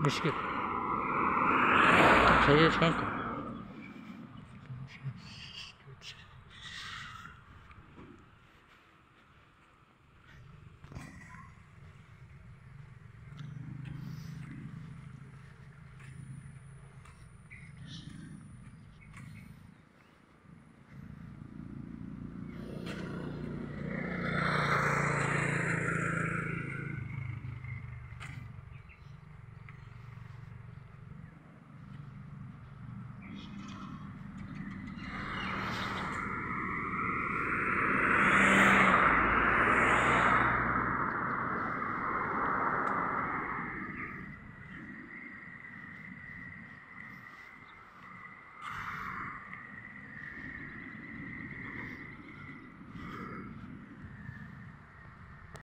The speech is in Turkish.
Müşkül. Çayı aç kanka.